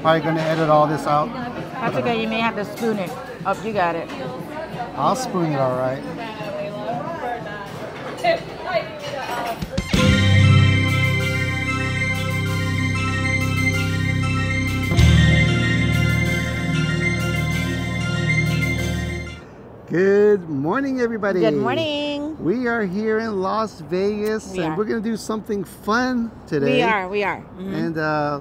probably going to edit all this out. That's okay. You may have to spoon it. Oh, you got it. I'll spoon it all right. Good morning, everybody. Good morning. We are here in Las Vegas, We and are. we're going to do something fun today. We are. We are. Mhm. And uh,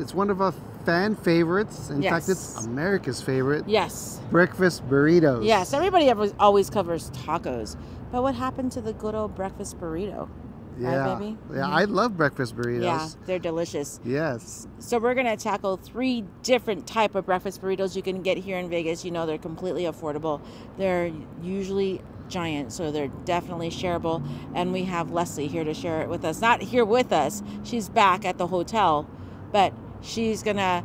it's one of our fan favorites. In fact, it's America's favorite. Yes. Breakfast burritos. Yes. Everybody always- always covers tacos, but what happened to the good old breakfast burrito? Yeah. Right, baby? Yeah, Mhm. I love breakfast burritos. Yeah, they're delicious. Yes. So we're gonna tackle three different type of breakfast burritos you can get here in Vegas. You know they're completely affordable. They're usually giant, so they're definitely shareable. And we have Leslie here to share it with us. Not here with us. She's back at the hotel, but she's gonna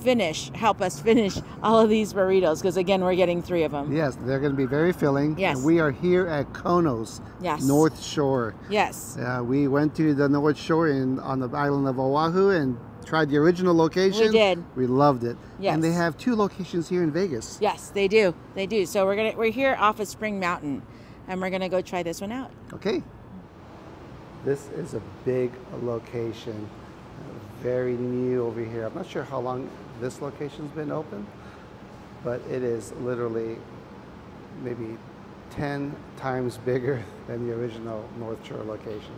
finish, help us finish all of these burritos because again we're getting three of them. Yes, they're going to be very filling. Yes. And we are here at Kono's, Yes. North Shore. Yes. Uh, we went to the North Shore in, on the island of Oahu and tried the original location. We did. We loved it. Yes. And they have two locations here in Vegas. Yes, they do. They do. So we're gonna we're here off of Spring Mountain, and we're gonna go try this one out. Okay. This is a big location. Very new over here. I'm not sure how long this location's been open, but it is literally maybe 10 times bigger than the original North Shore location.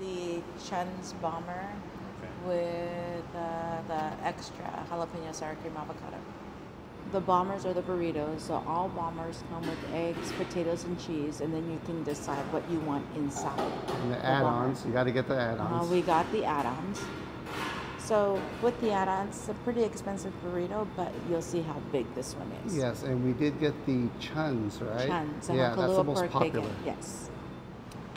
The Chun's Bomber with uh, the extra jalapeno sour cream avocado. The bombers are the burritos, so all bombers come with eggs, potatoes, and cheese, and then you can decide what you want inside. And the the add-ons, you got to get the Uh, add-ons. we got the add-ons. So with the add-ons, it's a pretty expensive burrito, but you'll see how big this one is. Yes, and we did get the chuns, right? Chuns, yeah, uh-huh, that's the most popular. bacon. Yes.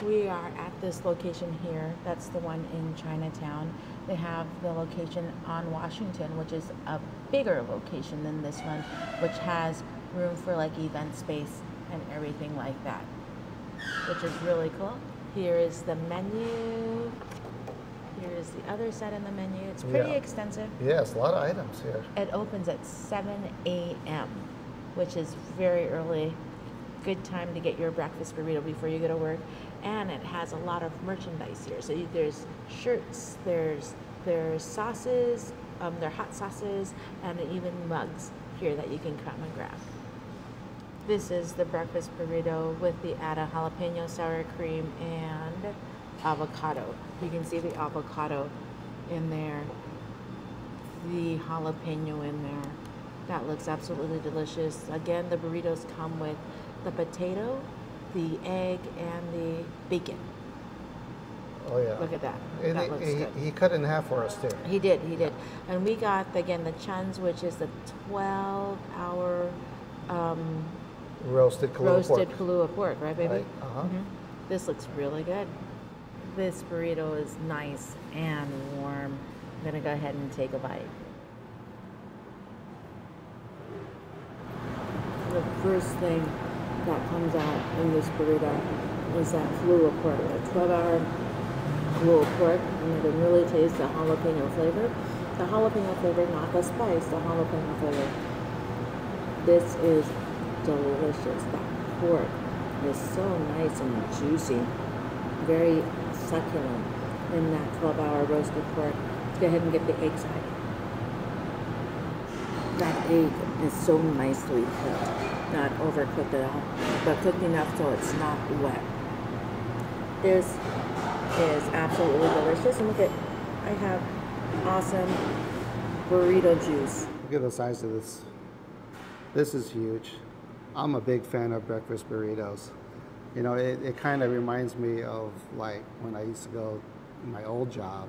We are at this location here. That's the one in Chinatown. They have the location on Washington, which is a bigger location than this one, which has room for like event space and everything like that, which is really cool. Here is the menu. Here is the other set in the menu. It's pretty Yeah. extensive. Yes, a lot of items here. It opens at 7 a.m., which is very early. Good time to get your breakfast burrito before you go to work. And it has a lot of merchandise here. So there's shirts, there's there's sauces, um, there are hot sauces, and even mugs here that you can come and grab. This is the breakfast burrito with the added jalapeno sour cream and avocado. You can see the avocado in there the jalapeno in there. That looks absolutely delicious. Again, the burritos come with the potato, the egg, and the bacon. Oh yeah. Look at that. That he- looks he, good. he cut it in half for us too. He did, he did. And we got, again, the chuns, which is the 12 hour um, Roasted Kalua roasted pork. Kalua pork, right, baby? Right, uh-huh. Mhm. This looks really good. This burrito is nice and warm. I'm gonna go ahead and take a bite. The first thing that comes out in this burrito is that Kalua pork, the 12 hour Kalua pork, and you can really taste the jalapeno flavor. The jalapeno flavor, not the spice, the jalapeno flavor. This is delicious. That pork is so nice and juicy, very succulent in that 12 hour roasted pork. Let's go ahead and get the egg side. That egg is so nicely cooked, not overcooked at all, but cooked enough so it's not wet. This is absolutely delicious. And look at, I have awesome burrito juice. Look at the size of this. This is huge. I'm a big fan of breakfast burritos. You know, it, it kind of reminds me of like when I used to go my old job.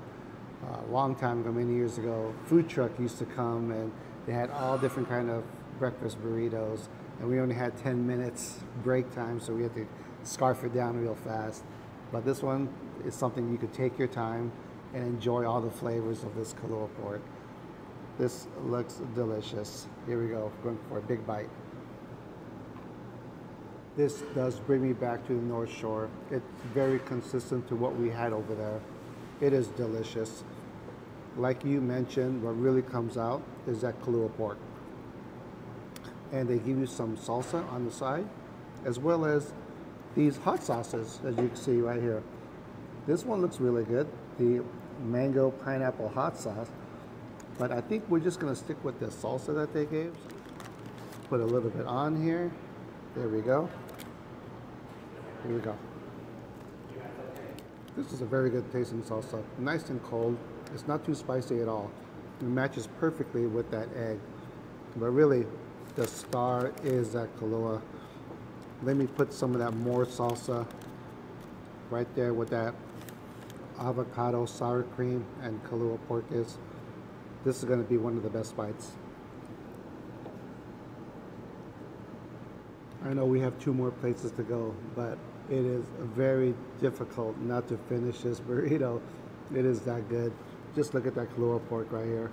Uh, a long time ago, many years ago, food truck used to come and they had all different kind of breakfast burritos. And we only had 10 minutes break time, so we had to scarf it down real fast. But this one is something you could take your time and enjoy all the flavors of this Kalua pork. This looks delicious. Here we go, going for a big bite. This does bring me back to the North Shore. It's very consistent to what we had over there. It is delicious. like you mentioned, what really comes out is that Kalua pork. And they give you some salsa on the side, as well as these hot sauces, as you can see right here. This one looks really good, the mango pineapple hot sauce. But I think we're just gonna stick with the salsa that they gave. Put a little bit on here. There we go. Here we go. This is a very good tasting salsa. Nice and cold. It's not too spicy at all. It matches perfectly with that egg. But really, the star is that Kalua. Let me put some of that more salsa right there with that avocado sour cream and Kalua pork is. This is going to be one of the best bites. I know we have two more places to go, but it is very difficult not to finish this burrito. It is that good. Just look at that Kalua pork right here.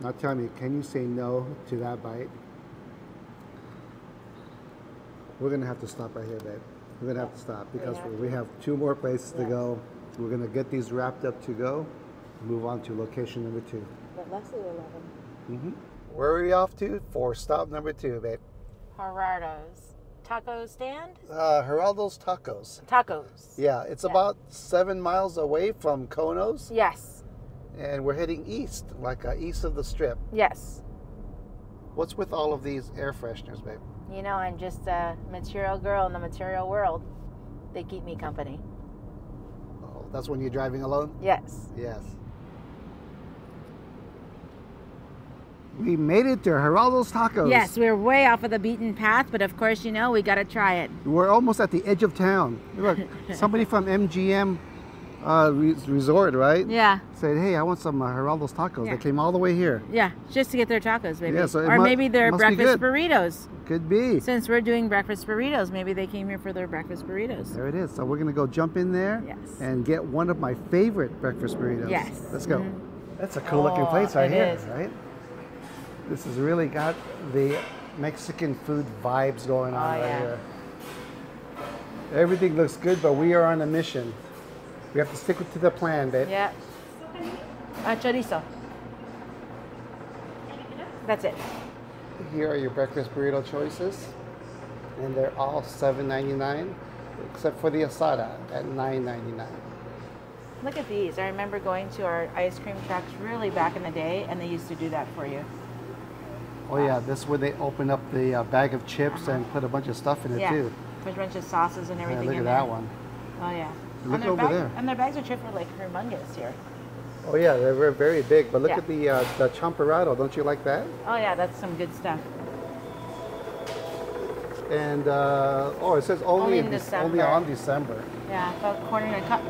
Now tell me, can you say no to that bite? We're gonna have to stop right here, babe. We're gonna have to stop because we have two more places to go. We're gonna get these wrapped up to go. Move on to location number two. But Leslie will love them. Where are we off to for stop number two, babe? Gerardo's taco stand. Uh, Geraldo's Tacos. Tacos. Yeah, it's Yeah. about seven miles away from Kono's, Yes. and we're heading east, like uh, east of the strip. Yes. What's with all of these air fresheners, babe? You know, I'm just a material girl in the material world. They keep me company. Oh, that's when you're driving alone? Yes. Yes. We made it to Geraldo's Tacos. Yes, we're way off of the beaten path, but of course, you know, we got to try it. We're almost at the edge of town. Look, somebody from MGM uh, re- Resort, right? Yeah. Said, hey, I want some uh, Geraldo's Tacos. Yeah. They came all the way here. Yeah, just to get their tacos, maybe. Yeah, so or mu- maybe their breakfast burritos. Could be. Since we're doing breakfast burritos, maybe they came here for their breakfast burritos. There it is. So we're gonna go jump in there Yes. and get one of my favorite breakfast burritos. Yes. Let's go. Mhm. That's a cool looking Oh, place right here, is. right? This has really got the Mexican food vibes going on Oh, right yeah. here. Everything looks good, but we are on a mission. We have to stick to the plan, babe. Yeah. Uh, chorizo. That's it. Here are your breakfast burrito choices, and they're all $7.99, except for the asada at $9.99. Look at these. I remember going to our ice cream trucks really back in the day, and they used to do that for you. Oh yeah, this is where they open up the uh, bag of chips and put a bunch of stuff in it yeah. too. There's a bunch of sauces and everything. Yeah, look in at there. that one. Oh yeah. Look and their over bag- there. And their bags of chips are like humongous here. Oh yeah, they're very, very big. But look Yeah. at the uh, the champorado. Don't you like that? Oh yeah, that's some good stuff. And uh, oh, it says only Only in in December. only on December. Yeah, about quarter and a cup.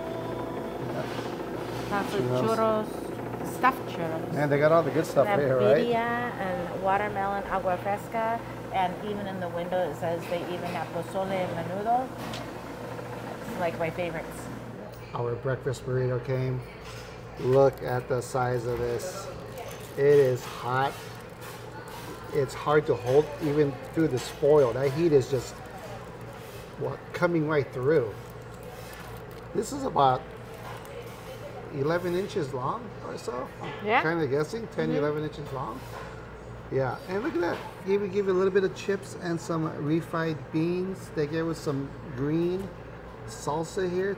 That's with Churros. churros, stuffed churros. And they got all the good stuff here, right? birria and watermelon agua fresca, and even in the window it says they even have pozole and menudo. It's like my favorites. Our breakfast burrito came. Look at the size of this. It is hot. It's hard to hold even through this foil. That heat is just what coming right through. This is about 11 inches long or so. Yeah. Kind of guessing 10, mm-hmm. 11 inches long. Yeah, and look at that. Even give you a little bit of chips and some refried beans. They gave us some green salsa here.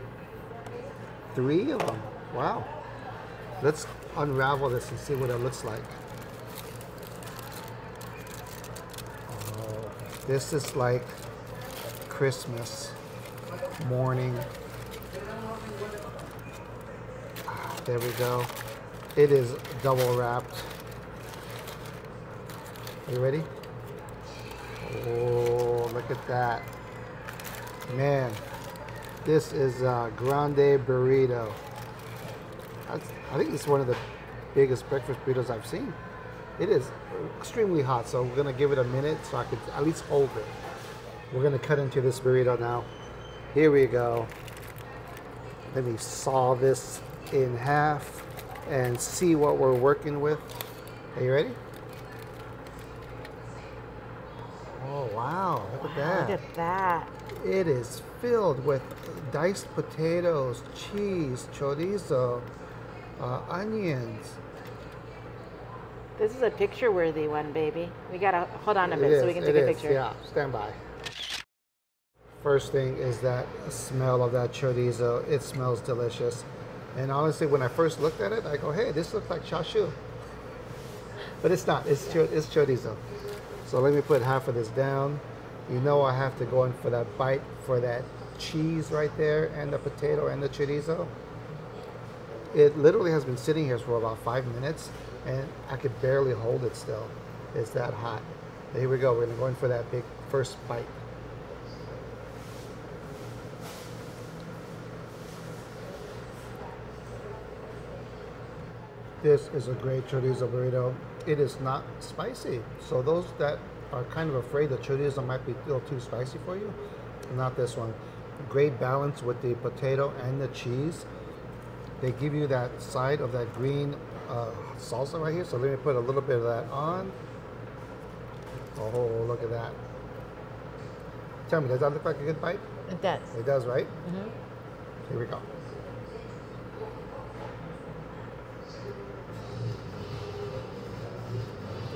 Three of them. Wow. Let's unravel this and see what it looks like. Oh, this is like Christmas morning. Ah, There we go. It is double wrapped. Are you ready? Oh, look at that. Man, this is a grande burrito. That's, I think it's one of the biggest breakfast burritos I've seen. It is extremely hot, so we're gonna give it a minute so I could at least hold it. We're gonna cut into this burrito now. Here we go. Let me saw this in half and see what we're working with. Are you ready? Oh wow, look at that. Look at that. It is filled with diced potatoes, cheese, chorizo, Uh, onions. This is a picture worthy one, baby. We gotta hold on a bit It so we can take it a is, picture. Yeah, stand by. First thing is that smell of that chorizo. It smells delicious. And honestly, when I first looked at it, I go, hey, this looks like chashu. But it's not, it's, cho- it's chorizo. So let me put half of this down. You know I have to go in for that bite for that cheese right there and the potato and the chorizo. It literally has been sitting here for about five minutes and I could barely hold it still. It's that hot. Here we go. We're gonna go in for that big first bite. This is a great chorizo burrito. It is not spicy. So those that are kind of afraid the chorizo might be a little too spicy for you, not this one. Great balance with the potato and the cheese. They give you that side of that green uh, salsa right here. So let me put a little bit of that on. Oh, look at that. Tell me, does that look like a good bite? It does. It does, right? Mhm. Here we go.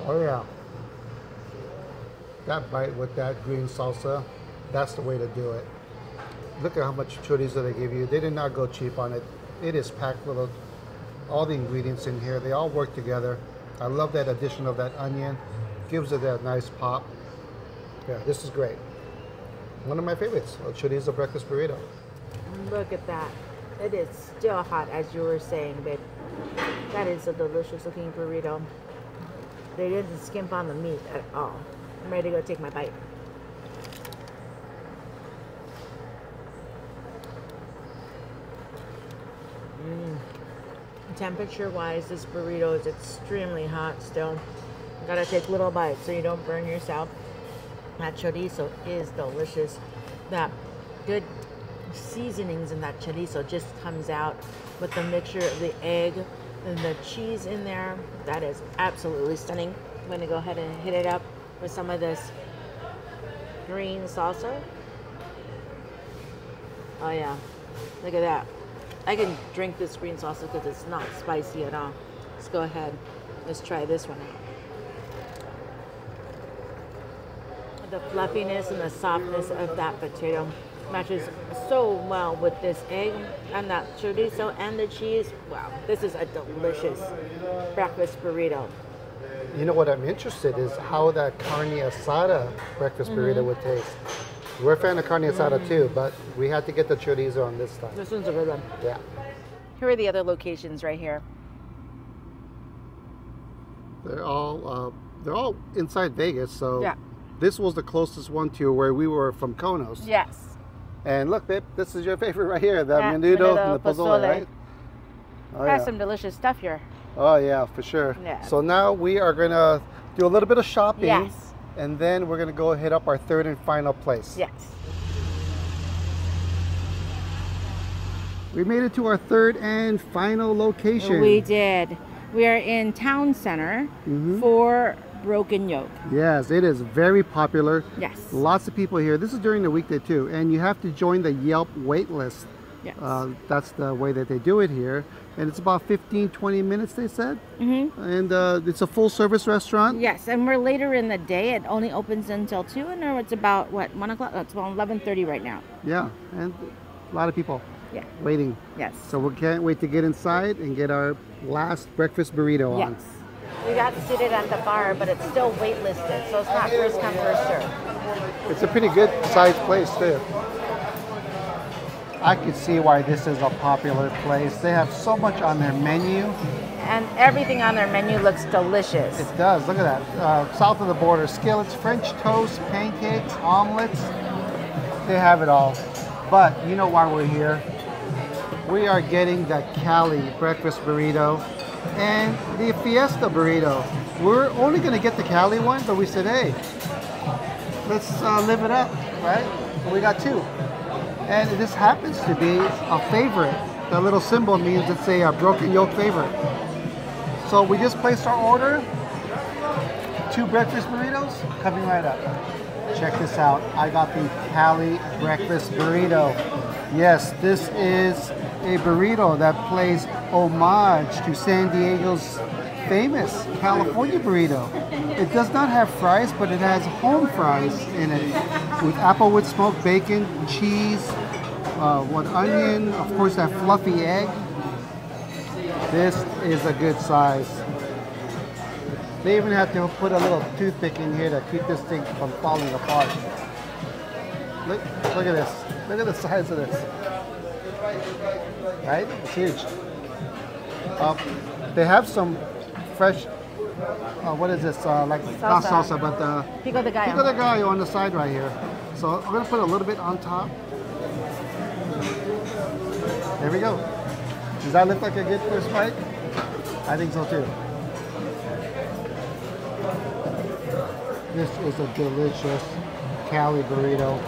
Oh yeah. That bite with that green salsa, that's the way to do it. Look at how much chorizo they give you. They did not go cheap on it. It is packed with all the ingredients in here. They all work together. I love that addition of that onion. Gives it that nice pop. Yeah, this is great. One of my favorites, a chorizo breakfast burrito. Look at that. It is still hot, as you were saying, babe. That is a delicious looking burrito. They didn't skimp on the meat at all. I'm ready to go take my bite. Temperature wise, this burrito is extremely hot still. Gotta take little bites so you don't burn yourself. That chorizo is delicious. That good seasonings in that chorizo just comes out with the mixture of the egg and the cheese in there. That is absolutely stunning. I'm gonna go ahead and hit it up with some of this green salsa. Oh yeah, look at that. I can drink this green salsa because it's not spicy at all. Let's go ahead. Let's try this one out. The fluffiness and the softness of that potato matches so well with this egg and that chorizo and the cheese. Wow, this is a delicious breakfast burrito. You know what I'm interested is how that carne asada breakfast burrito Mm-hmm. would taste. We're a fan of carne asada too, but we had to get the chorizo on this time. This one's a good one. Yeah. Here are the other locations right here. They're all uh, they're all inside Vegas, so Yeah. this was the closest one to where we were from Kono's. Yes. And look, babe, this is your favorite right here, the Yeah, menudo menudo, and the pozole, pozole. right? Oh Has yeah. some delicious stuff here. oh yeah, for sure. Yeah. So now we are gonna do a little bit of shopping, Yes. And then we're gonna go hit up our third and final place. Yes. We made it to our third and final location. We did. We are in Town Center Mhm. for Broken Yolk. Yes, it is very popular. Yes. Lots of people here. This is during the weekday too, and you have to join the Yelp wait list. Yes. Uh, that's the way that they do it here, and it's about 15, 20 minutes. They said, mm-hmm. and uh, it's a full service restaurant. Yes, and we're later in the day. It only opens until two, and now it's about what one o'clock. It's about eleven thirty right now. Yeah, and a lot of people Yeah. waiting. Yes. So we can't wait to get inside and get our last breakfast burrito on. Yes. We got seated at the bar, but it's still waitlisted, so it's not first come first serve. It's a pretty good sized place too. I could see why this is a popular place. They have so much on their menu. And everything on their menu looks delicious. It does. Look at that. Uh, south of the border, skillets, French toast, pancakes, omelets. They have it all. But you know why we're here? We are getting the Cali breakfast burrito and the Fiesta burrito. We're only going to get the Cali one, but we said, hey, let's uh, live it up, right? So we got two. And this happens to be a favorite. That little symbol means it's a, uh broken yolk favorite. So we just placed our order. Two breakfast burritos coming right up. Check this out. I got the Cali breakfast burrito. Yes, this is a burrito that plays homage to San Diego's famous California burrito. It does not have fries, but it has home fries in it with applewood smoked bacon, cheese, uh, what onion, of course that fluffy egg. This is a good size. They even have to put a little toothpick in here to keep this thing from falling apart. Look, look at this. Look at the size of this. Right? It's huge. Uh, they have some fresh, uh, what is this? Uh, like not Salsa. salsa, but the Pico de gallo. pico de gallo on the side right here. So I'm gonna put a little bit on top. There we go. Does that look like a good first bite? I think so too. This is a delicious Cali burrito.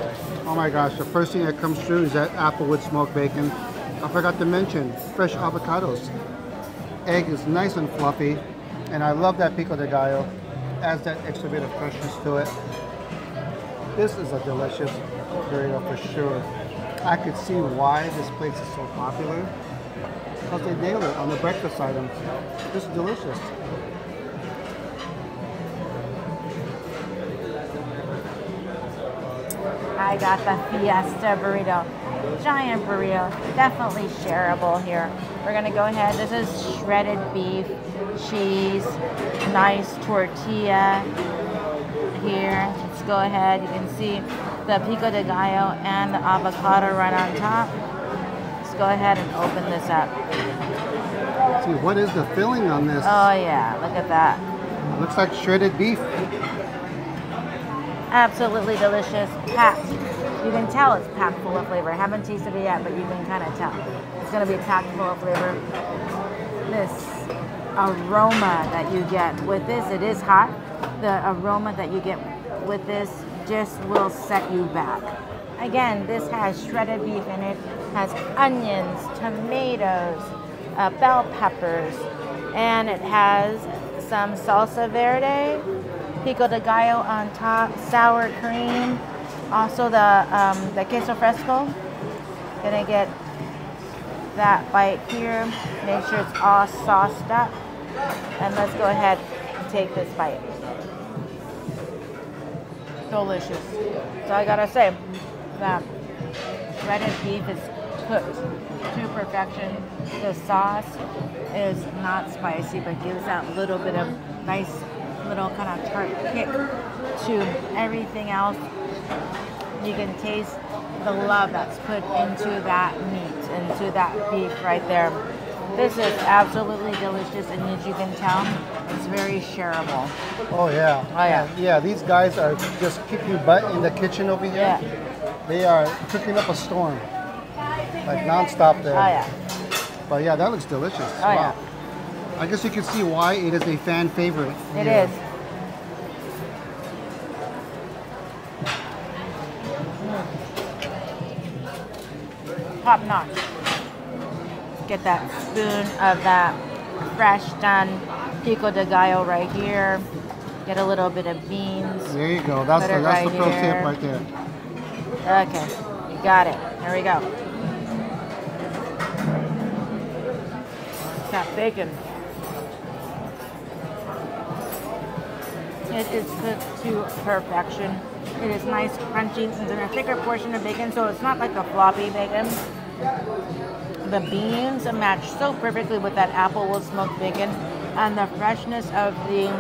Oh my gosh, the first thing that comes through is that applewood smoked bacon. I forgot to mention fresh avocados. Egg is nice and fluffy, and I love that pico de gallo. Adds that extra bit of freshness to it. This is a delicious burrito for sure. I could see why this place is so popular because they nail it on the breakfast items. This is delicious. I got the Fiesta burrito. Giant burrito. Definitely shareable here. We're gonna go ahead. This is shredded beef, cheese, nice tortilla here. Let's go ahead. You can see the pico de gallo and the avocado right on top. Let's go ahead and open this up. See, what is the filling on this? Oh yeah, look at that. Looks like shredded beef. Absolutely delicious, packed. You can tell it's packed full of flavor. I haven't tasted it yet, but you can kind of tell. It's going to be packed full of flavor. This aroma that you get with this, it is hot. The aroma that you get with this just will set you back. Again, this has shredded beef in it, has onions, tomatoes, uh, bell peppers, and it has some salsa verde, pico de gallo on top, sour cream, also the um, the queso fresco. Gonna get that bite here. Make sure it's all sauced up, and let's go ahead and take this bite. Delicious. So I gotta say that shredded beef is cooked to perfection. The sauce is not spicy, but gives that little bit of nice little kind of tart kick to everything else. You can taste the love that's put into that meat, into that beef right there. This is absolutely delicious, and as you can tell, it's very shareable. Oh yeah. Oh, yeah. Yeah, these guys are just kicking butt in the kitchen over here. Yeah. They are cooking up a storm. Like nonstop there. Oh yeah. But yeah, that looks delicious. Oh yeah. I guess you can see why it is a fan favorite. It here. is. Top notch. Get that spoon of that fresh done pico de gallo right here. Get a little bit of beans. There you go. That's the that's the pro here. tip right there. Okay, you got it. There we go. That bacon. It is cooked to perfection. It is nice, crunchy. It's in a thicker portion of bacon, so it's not like a floppy bacon. The beans match so perfectly with that apple applewood smoked bacon, and the freshness of the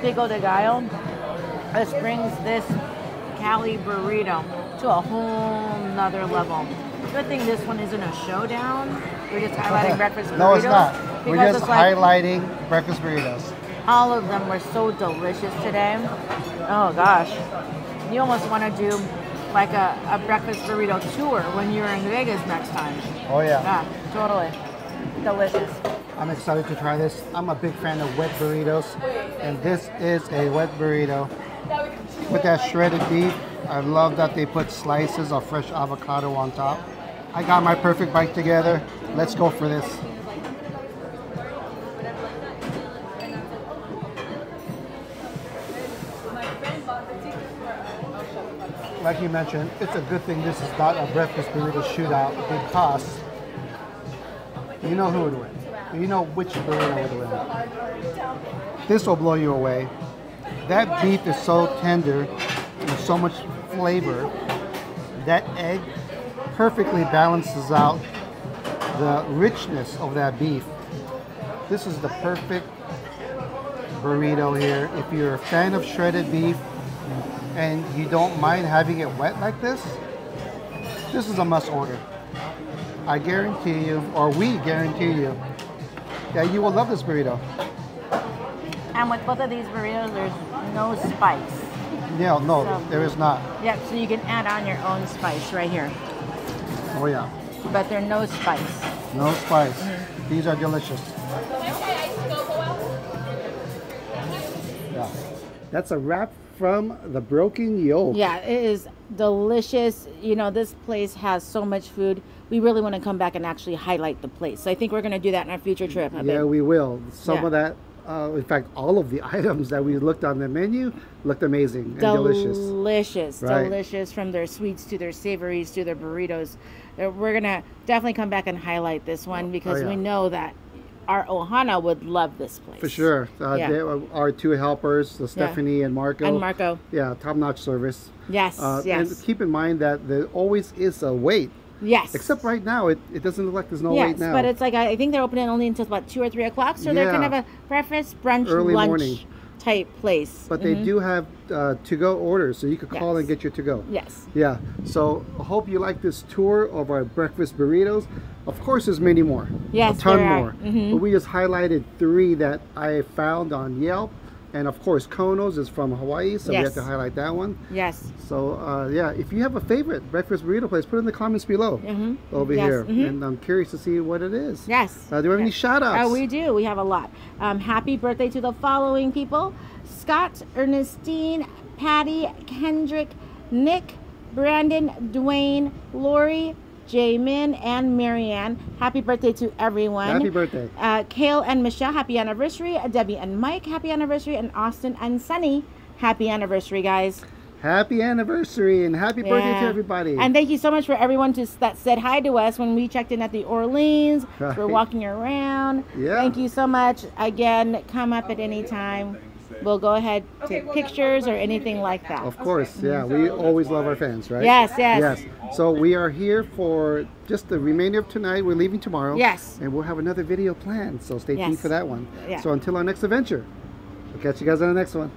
pico de gallo. This brings this Cali burrito to a whole nother level. Good thing this one isn't a showdown. We're just highlighting breakfast burritos. No, it's not. We're just it's like highlighting breakfast burritos. All of them were so delicious today. Oh gosh. You almost want to do like a, a breakfast burrito tour when you're in Vegas next time. Oh yeah. Yeah, totally. Delicious. I'm excited to try this. I'm a big fan of wet burritos, and this is a wet burrito with that shredded beef. I love that they put slices of fresh avocado on top. I got my perfect bite together. Let's go for this. Like you mentioned, it's a good thing this is not a breakfast burrito shootout because you know who would win. You know which burrito we're. This will blow you away. That beef is so tender and so much flavor. That egg perfectly balances out the richness of that beef. This is the perfect burrito here. If you're a fan of shredded beef and you don't mind having it wet like this, this is a must order. I guarantee you, or we guarantee you, that you will love this burrito. And with both of these burritos, there's no spice. Yeah, no, So- there is not. Yep, so you can add on your own spice right here. Oh yeah, But there's no spice. no spice. Mm-hmm. These are delicious. Yeah, that's a wrap from the Broken Yolk. Yeah, it is delicious. You know, this place has so much food. We really want to come back and actually highlight the place. So I think we're going to do that in our future trip. I Yeah, we will. Some Yeah. of that, uh, in fact, all of the items that we looked on the menu looked amazing and delicious. delicious, Right. delicious from their sweets to their savories to their burritos. Uh, We're gonna definitely come back and highlight this one because Oh, yeah. we know that our Ohana would love this place For sure. Uh, Yeah. they our two helpers, Stephanie and Marco. And Marco, Yeah, top-notch service. yes, Uh, yes, And keep in mind that there always is a wait. yes. Except right now, it, it doesn't look like there's no yes, wait now. but it's like I I think they're opening only until about two or three o'clock, so they're kind of a breakfast, brunch, Early lunch morning. type place. But they do have uh, to-go orders, so you could call Yes. and get your to-go. yes, Yeah. So I hope you like this tour of our breakfast burritos. Of course, there's many more. Yes, a ton more. Mhm. But we just highlighted three that I found on Yelp, and of course, Kono's is from Hawaii, so we have to highlight that one. yes, So uh, yeah, if you have a favorite breakfast burrito place, put it in the comments below Mhm. over Yes, here, mhm. and I'm curious to see what it is. yes. Uh, do we have any Yes. shout outs? Oh, we do. We have a lot. Um, happy birthday to the following people Scott, Ernestine, Patty, Kendrick, Nick, Brandon, Dwayne, Lori, Jamin, and Marianne. Happy birthday to everyone. Happy birthday. Uh, Kale and Michelle, happy anniversary. Debbie and Mike, happy anniversary. And Austin and Sunny, happy anniversary, guys. Happy anniversary and happy birthday to everybody. And thank you so much for everyone to, that said hi to us when we checked in at the Orleans. We're walking around. Yeah. Thank you so much. Again, come up at any time. We'll go ahead, take pictures or anything like that. Of course, yeah. We always love our fans, right? Yes, yes. Yes. So we are here for just the remainder of tonight. We're leaving tomorrow. Yes. And we'll have another video planned. So stay tuned for that one. Yeah. So until our next adventure, we'll catch you guys on the next one.